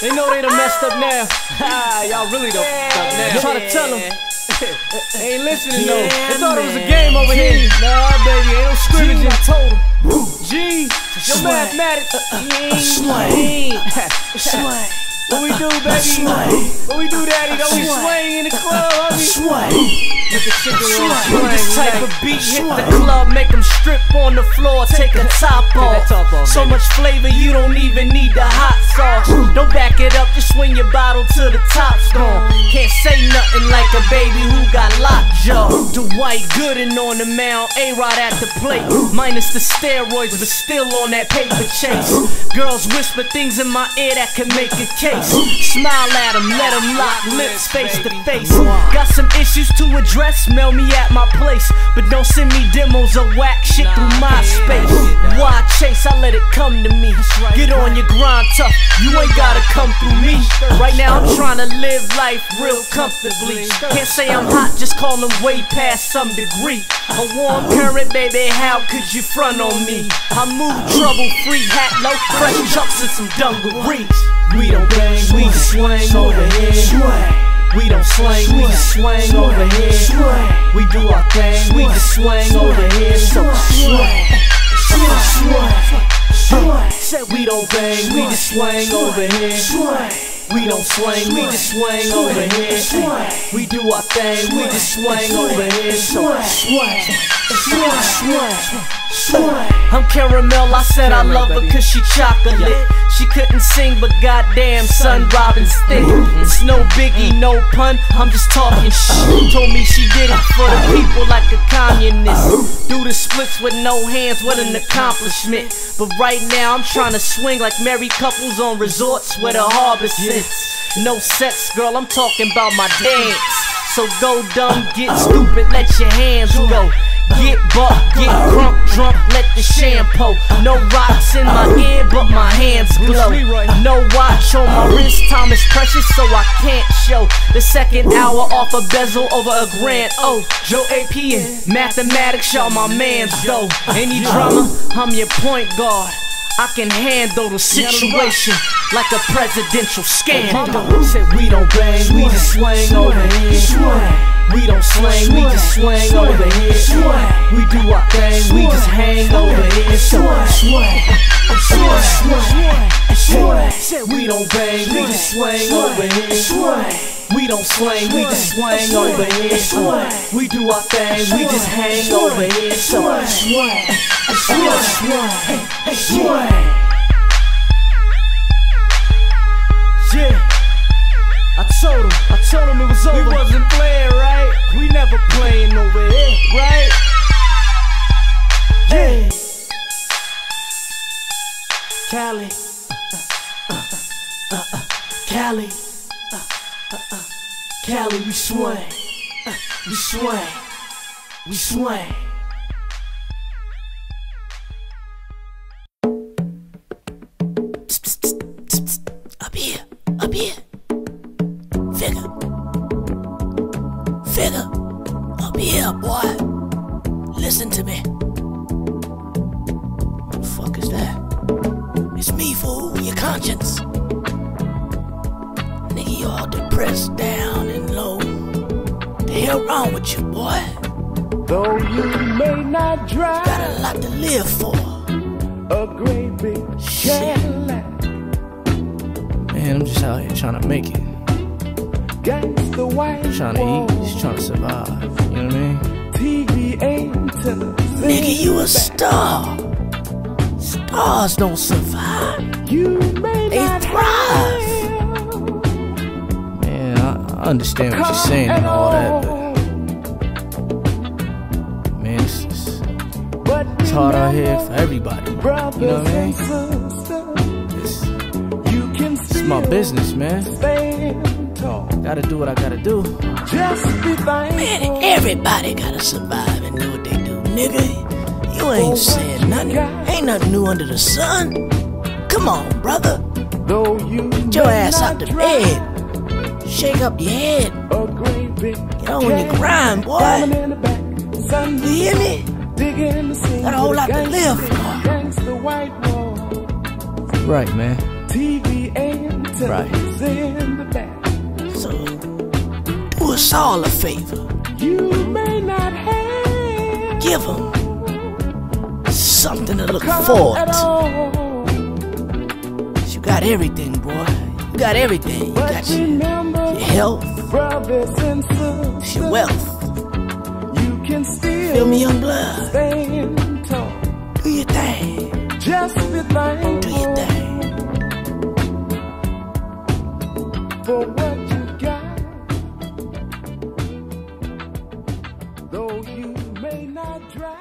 They know they done messed up now. Ha, Y'all really done fucked up now. Try to tell them. they ain't listening though. They thought it was a game over here. Nah, baby, ain't no scrimmaging. I told them. G, your mathematics. Uh, uh, uh, Swing. Swing. What we do, baby? What we do, daddy? Don't we swing in the club, homie? Swing. Look at shit go on Swing. This type of beat hit the club, make them strip on the floor, take a top off. So much flavor, you don't even need the hot sauce. Don't back it up, just swing your bottle till the top's gone. Can't say nothing like a baby who got lockjaw. Dwight Gooden on the mound, A-Rod at the plate. Minus the steroids, but still on that paper chase. Girls whisper things in my ear that can make a Smile at them, let them lock lips face to face. Got some issues to address, mail me at my place. But don't send me demos of whack shit through MySpace. Why chase? I let it come to me. Get on your grind tough, you ain't gotta come through me. Right now I'm trying to live life real comfortably. Can't say I'm hot, just call them way past some degree. A warm current, baby, how could you front on me? I move trouble free, hat low, fresh chucks and some dungarees. We don't bang, we just swing over here. We don't slang, we just swing over here. We do our thing, we just swing over here. So swing, swing. Said we don't bang, we just swing over here. We don't swing, we just swing over here. We do our thing, we just swing over here. So swing, swing, swing. I'm caramel, I said I love her cause she chocolate. She couldn't sing, but goddamn, son, Robin's thick. It's no biggie, no pun, I'm just talking shit. Told me she did it for the people like a communist. Do the splits with no hands, what an accomplishment. But right now, I'm trying to swing like married couples on resorts where the harbor sits. No sex, girl, I'm talking about my dance. So go dumb, get stupid, let your hands go. Get buck, get crunk, drunk, let the shampoo. No rocks in my ear, but my hands glow. No watch on my wrist, time is precious, so I can't show. The second hour off a bezel over a grand. Oh, Joe AP and mathematics, y'all my mans though. Any drama, I'm your point guard. I can handle the situation like a presidential scandal. Said we don't bang, we just swing over here. We don't slang, we just swing over here. We do our thing, we just hang over here. So swing, swing, swing. Said we don't bang, we just swing over here. We don't slang, we just swing over here. We do our thing, we just hang over here. So swing, swing, swing, swing. Yeah. I told him, I told him it was over. We wasn't playing, right? We never playing over here, right? Yeah. Cali. Uh, uh, uh, Cali. Uh, uh, uh, Cali, we swing. Uh, we swing. We swing. Up here, up here. Figure. Figure. Up here, boy. Listen to me. What the fuck is that? It's me, fool, your conscience. Nigga, you all depressed, down and low. The hell wrong with you, boy? Though you may not drive Got a lot to live for. a great big Cadillac, Man, I'm just out here trying to make it. gangsta white Trying to eat, just trying to survive. You know what I mean? TV antennas. Nigga, you a star. Stars don't survive. You may They not thrive. Have Man, I, I understand what you're saying and all that, but man, it's, it's, it's hard out here for everybody. brothers You know what I mean? It's, you can it's my business, man. stand tall. Gotta do what I gotta do. Just be Man, everybody gotta survive and do what they do, nigga. You ain't saying nothing. Ain't nothing new under the sun. Come on, brother. Though you Get your ass out the bed. Shake up your head. A great big Get on your grind, boy. Diamond in the back, sun You hear me? digging the scene. Got a whole lot to live for. Right, man. TV antennas. Right. in the back. So, do us all a favor. You may not have Give them something to look forward to. You got everything, boy. You got everything. You got your, your health, your wealth. you can still Feel me, young blood. Do your thing. Just Do your thing. for what you got. Though you may not drive.